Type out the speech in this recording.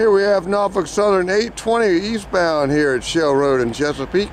Here we have Norfolk Southern 820 eastbound here at Shell Road in Chesapeake.